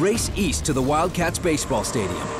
Race east to the Wildcats baseball stadium.